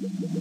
Yeah!